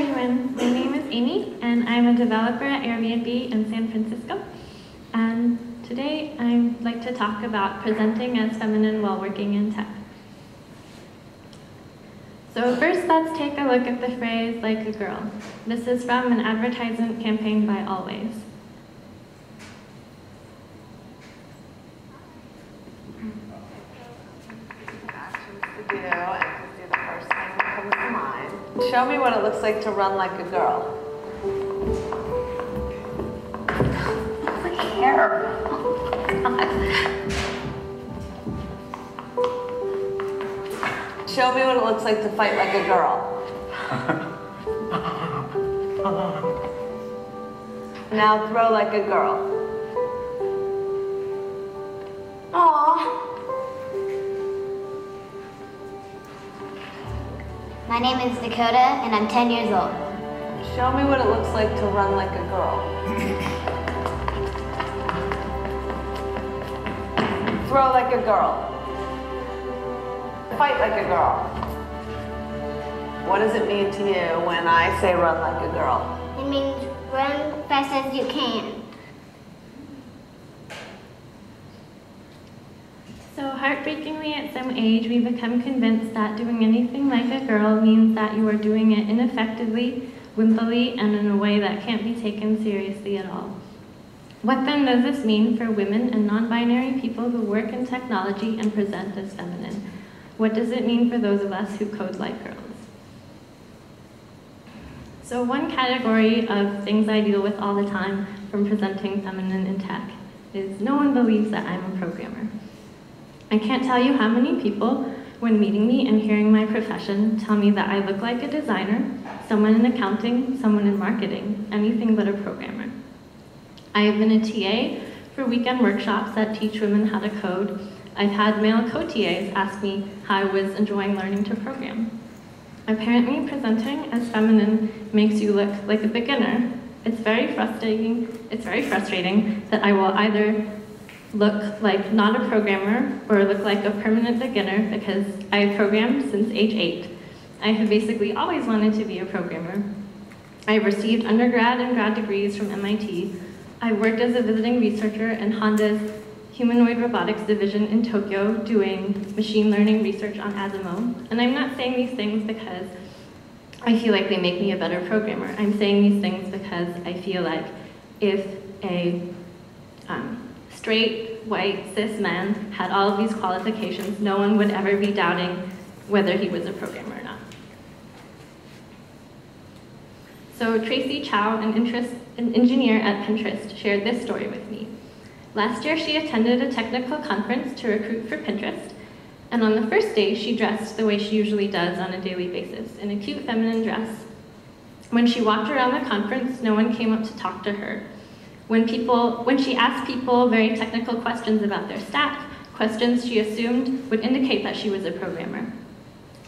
Hi everyone, my name is Amy and I'm a developer at Airbnb in San Francisco. And today I'd like to talk about presenting as feminine while working in tech. So first let's take a look at the phrase like a girl. This is from an advertisement campaign by Always. Show me what it looks like to run like a girl. The hair. Show me what it looks like to fight like a girl. now throw like a girl. My name is Dakota, and I'm 10 years old. Show me what it looks like to run like a girl. Throw like a girl. Fight like a girl. What does it mean to you when I say run like a girl? It means run fast as you can. So heartbreakingly at some age, we become convinced that doing anything like a girl means that you are doing it ineffectively, wimpily, and in a way that can't be taken seriously at all. What then does this mean for women and non-binary people who work in technology and present as feminine? What does it mean for those of us who code like girls? So one category of things I deal with all the time from presenting feminine in tech is no one believes that I'm a programmer. I can't tell you how many people, when meeting me and hearing my profession, tell me that I look like a designer, someone in accounting, someone in marketing, anything but a programmer. I have been a TA for weekend workshops that teach women how to code. I've had male co-TAs ask me how I was enjoying learning to program. Apparently, presenting as feminine makes you look like a beginner. It's very frustrating, it's very frustrating that I will either look like not a programmer or look like a permanent beginner because I have programmed since age eight. I have basically always wanted to be a programmer. I have received undergrad and grad degrees from MIT. I worked as a visiting researcher in Honda's humanoid robotics division in Tokyo doing machine learning research on Asimo. And I'm not saying these things because I feel like they make me a better programmer. I'm saying these things because I feel like if a um, straight, white, cis man had all of these qualifications, no one would ever be doubting whether he was a programmer or not. So Tracy Chow, an, interest, an engineer at Pinterest, shared this story with me. Last year, she attended a technical conference to recruit for Pinterest, and on the first day, she dressed the way she usually does on a daily basis, in a cute feminine dress. When she walked around the conference, no one came up to talk to her, when, people, when she asked people very technical questions about their stack, questions she assumed would indicate that she was a programmer.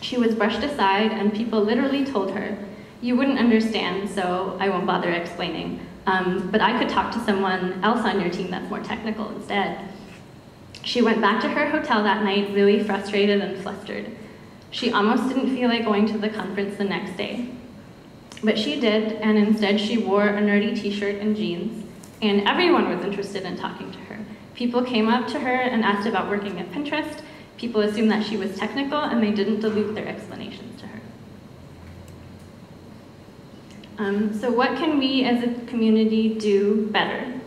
She was brushed aside and people literally told her, you wouldn't understand, so I won't bother explaining. Um, but I could talk to someone else on your team that's more technical instead. She went back to her hotel that night really frustrated and flustered. She almost didn't feel like going to the conference the next day. But she did, and instead she wore a nerdy t-shirt and jeans and everyone was interested in talking to her. People came up to her and asked about working at Pinterest. People assumed that she was technical, and they didn't dilute their explanations to her. Um, so what can we as a community do better?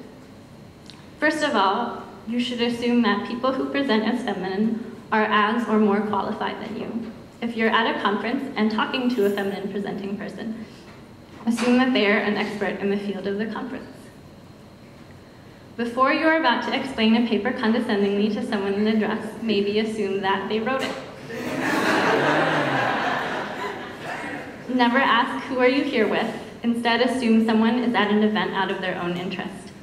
First of all, you should assume that people who present as feminine are as or more qualified than you. If you're at a conference and talking to a feminine presenting person, assume that they're an expert in the field of the conference. Before you are about to explain a paper condescendingly to someone in a dress, maybe assume that they wrote it. Never ask, who are you here with? Instead, assume someone is at an event out of their own interest.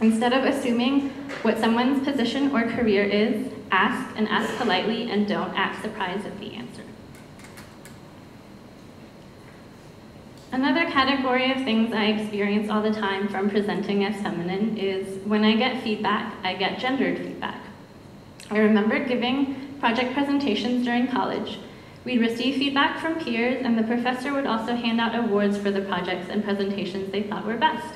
Instead of assuming what someone's position or career is, ask and ask politely and don't act surprised at the answer. Another category of things I experience all the time from presenting as feminine is when I get feedback, I get gendered feedback. I remember giving project presentations during college We'd receive feedback from peers, and the professor would also hand out awards for the projects and presentations they thought were best.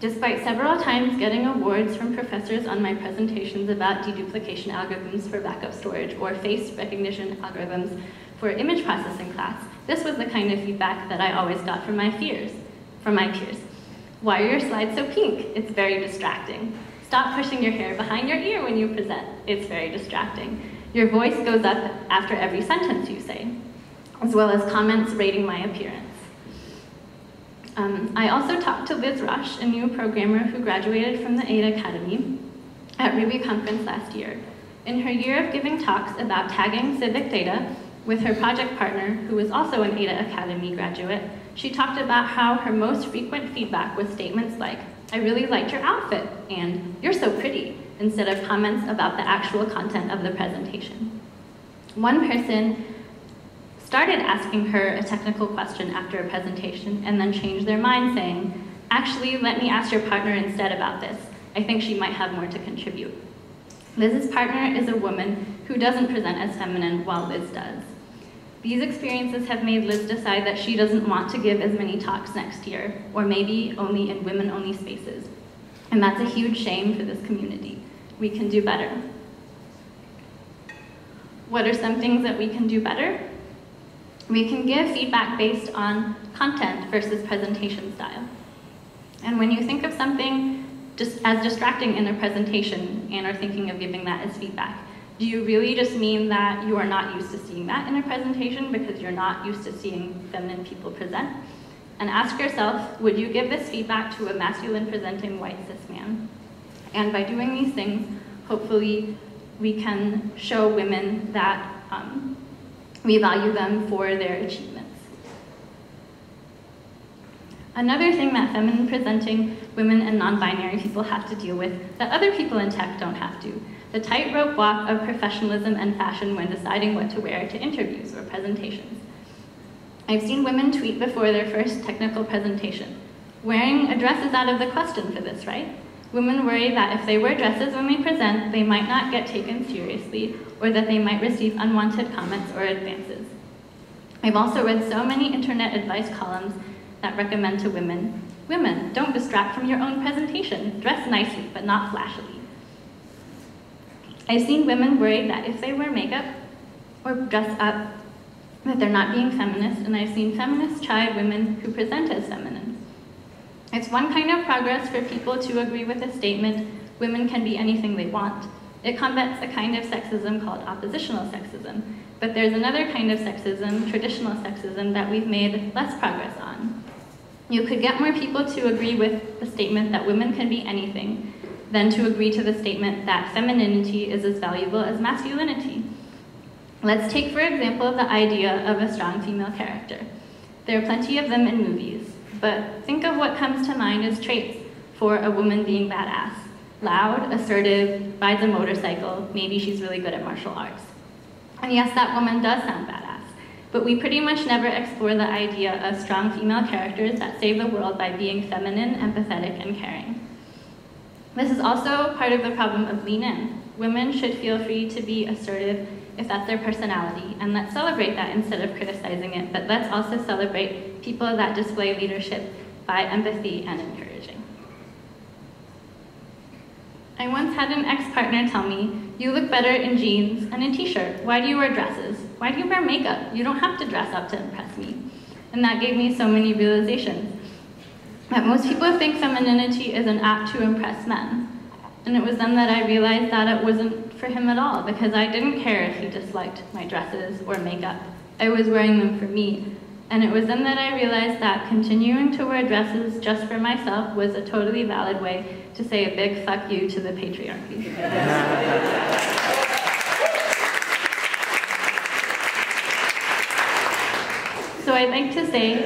Despite several times getting awards from professors on my presentations about deduplication algorithms for backup storage or face recognition algorithms for image processing class, this was the kind of feedback that I always got from my peers. From my peers. Why are your slides so pink? It's very distracting. Stop pushing your hair behind your ear when you present. It's very distracting. Your voice goes up after every sentence you say, as well as comments rating my appearance. Um, I also talked to Liz Rush, a new programmer who graduated from the Ada Academy at Ruby Conference last year. In her year of giving talks about tagging civic data with her project partner, who was also an Ada Academy graduate, she talked about how her most frequent feedback was statements like, I really liked your outfit, and you're so pretty, instead of comments about the actual content of the presentation. One person started asking her a technical question after a presentation and then changed their mind saying, actually, let me ask your partner instead about this. I think she might have more to contribute. Liz's partner is a woman who doesn't present as feminine while Liz does. These experiences have made Liz decide that she doesn't want to give as many talks next year, or maybe only in women-only spaces. And that's a huge shame for this community. We can do better. What are some things that we can do better? We can give feedback based on content versus presentation style. And when you think of something just as distracting in their presentation and are thinking of giving that as feedback, do you really just mean that you are not used to seeing that in a presentation because you're not used to seeing feminine people present? And ask yourself, would you give this feedback to a masculine presenting white cis man? And by doing these things, hopefully we can show women that um, we value them for their achievements. Another thing that feminine presenting women and non-binary people have to deal with that other people in tech don't have to, the tightrope walk of professionalism and fashion when deciding what to wear to interviews or presentations. I've seen women tweet before their first technical presentation. Wearing a dress is out of the question for this, right? Women worry that if they wear dresses when they present, they might not get taken seriously or that they might receive unwanted comments or advances. I've also read so many internet advice columns that recommend to women, women, don't distract from your own presentation. Dress nicely, but not flashily. I've seen women worry that if they wear makeup or dress up, that they're not being feminist, and I've seen feminists chide women who present as feminine. It's one kind of progress for people to agree with a statement, women can be anything they want. It combats a kind of sexism called oppositional sexism, but there's another kind of sexism, traditional sexism, that we've made less progress on. You could get more people to agree with the statement that women can be anything than to agree to the statement that femininity is as valuable as masculinity. Let's take, for example, the idea of a strong female character. There are plenty of them in movies. But think of what comes to mind as traits for a woman being badass. Loud, assertive, rides a motorcycle, maybe she's really good at martial arts. And yes, that woman does sound badass, but we pretty much never explore the idea of strong female characters that save the world by being feminine, empathetic, and caring. This is also part of the problem of lean in. Women should feel free to be assertive if that's their personality, and let's celebrate that instead of criticizing it, but let's also celebrate people that display leadership by empathy and encouraging. I once had an ex-partner tell me, you look better in jeans and a t-shirt. Why do you wear dresses? Why do you wear makeup? You don't have to dress up to impress me. And that gave me so many realizations. That most people think femininity is an act to impress men. And it was then that I realized that it wasn't for him at all, because I didn't care if he disliked my dresses or makeup. I was wearing them for me. And it was then that I realized that continuing to wear dresses just for myself was a totally valid way to say a big fuck you to the patriarchy. so I'd like to say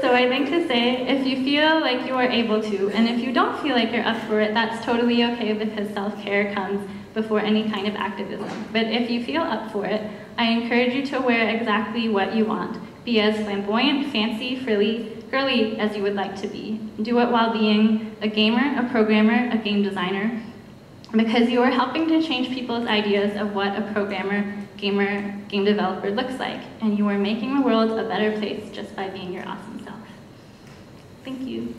So I'd like to say, if you feel like you are able to, and if you don't feel like you're up for it, that's totally okay because self-care comes before any kind of activism. But if you feel up for it, I encourage you to wear exactly what you want. Be as flamboyant, fancy, frilly, girly as you would like to be. Do it while being a gamer, a programmer, a game designer, because you are helping to change people's ideas of what a programmer, gamer, game developer looks like, and you are making the world a better place just by being your awesome self. Thank you.